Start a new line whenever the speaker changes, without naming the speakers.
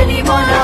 茉莉花。